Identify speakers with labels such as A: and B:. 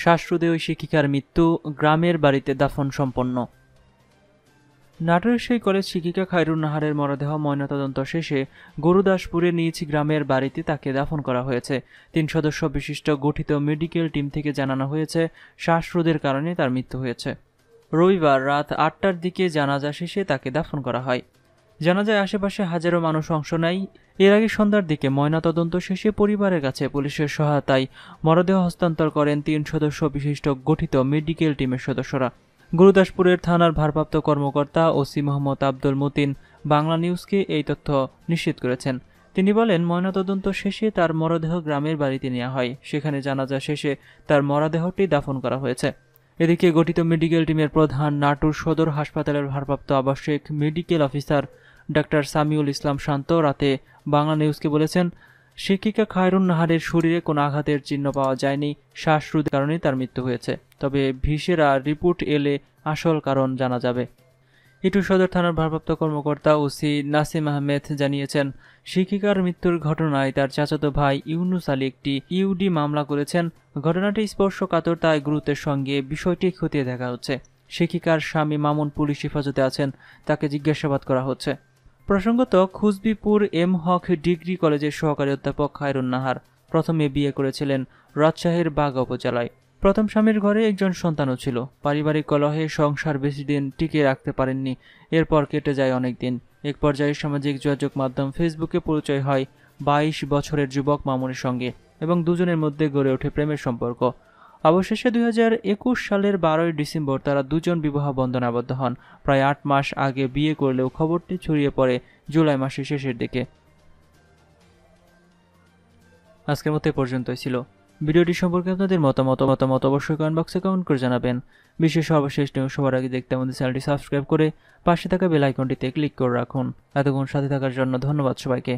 A: শ্বাসরোধে ওই শিক্ষিকার মৃত্যু গ্রামের বাড়িতে দাফন সম্পন্ন। নাটোরের সেই কলেজ শিক্ষিকা খায়রুন নাহারের মরদেহ ময়নাতদন্ত শেষে গরুদাসপুরের নিজ গ্রামের বাড়িতে তাকে দাফন করা হয়েছে। তিন সদস্য বিশিষ্ট গঠিত মেডিকেল টিম থেকে জানানো হয়েছে শ্বাসরোধের কারণে তার মৃত্যু হয়েছে। রবিবার রাত আটটার দিকে জানাজা শেষে তাকে দাফন করা হয়। জানাজায় আশেপাশে হাজারো মানুষ অংশ নেয়। এর আগে সন্ধ্যার দিকে ময়নাতদন্ত শেষে পরিবারের কাছে পুলিশের সহায়তায় মরদেহ হস্তান্তর করেন তিন সদস্য বিশিষ্ট গঠিত মেডিকেল টিমের সদস্যরা। গুরুদাসপুরের থানার ভারপ্রাপ্ত কর্মকর্তা ওসি মোহাম্মদ আব্দুল মতিন বাংলা নিউজকে এই তথ্য নিশ্চিত করেছেন। তিনি বলেন, ময়নাতদন্ত শেষে তার মরদেহ গ্রামের বাড়িতে নেওয়া হয়। সেখানে জানাজা শেষে তার মরদেহটি দাফন করা হয়েছে। এদিকে গঠিত মেডিকেল টিমের প্রধান নাটোর সদর হাসপাতালের ভারপ্রাপ্ত আবাসিক মেডিকেল অফিসার ডাক্তার সামিউল ইসলাম শান্ত রাতে বাংলা নিউজকে বলেছেন, শিক্ষিকা খায়রুন নাহারের শরীরে কোনো আঘাতের চিহ্ন পাওয়া যায়নি, শ্বাসরোধের কারণে তার মৃত্যু হয়েছে। তবে ভিসেরা রিপোর্ট এলে আসল কারণ জানা যাবে। ইটু সদর থানার ভারপ্রাপ্ত কর্মকর্তা ওসি নাসিম আহমেদ জানিয়েছেন, শিক্ষিকার মৃত্যুর ঘটনায় তার চাচাতো ভাই ইউনুস আলী একটি ইউডি মামলা করেছেন। ঘটনাটি স্পর্শকাতর, তাই গুরুত্বের সঙ্গে বিষয়টি খতিয়ে দেখা হচ্ছে। শিক্ষিকার স্বামী মামুন পুলিশ হেফাজতে আছেন, তাকে জিজ্ঞাসাবাদ করা হচ্ছে। প্রসঙ্গত, খুসবিপুর এম হক ডিগ্রি কলেজের সহকারী অধ্যাপক খায়রুন নাহার প্রথমে বিয়ে করেছিলেন রাজশাহীর বাগা উপজেলায়। প্রথম স্বামীর ঘরে একজন সন্তানও ছিল। পারিবারিক কলহে সংসার বেশি দিন টিকিয়ে রাখতে পারেননি। এরপর কেটে যায় অনেক দিন। এক পর্যায়ে সামাজিক যোগাযোগ মাধ্যম ফেসবুকে পরিচয় হয় বাইশ বছরের যুবক মামুনের সঙ্গে এবং দুজনের মধ্যে গড়ে ওঠে প্রেমের সম্পর্ক। অবশেষে দুই হাজার একুশ সালের বারোই ডিসেম্বর তারা দুজন বিবাহ বন্ধনে আবদ্ধ হন। প্রায় আট মাস আগে বিয়ে করলেও খবরটি ছড়িয়ে পড়ে জুলাই মাসের শেষের দিকে। আজকের মতো পর্যন্তই ছিল। ভিডিওটি সম্পর্কে আপনাদের মতামত মতামত অবশ্যই কমেন্ট বক্সে কমেন্ট করে জানাবেন। বিশেষ সর্বশেষ নিউজ সবার আগে দেখতে আমাদের চ্যানেলটি সাবস্ক্রাইব করে পাশে থাকা বেল আইকনটিতে ক্লিক করে রাখুন। এতক্ষণ সাথে থাকার জন্য ধন্যবাদ সবাইকে।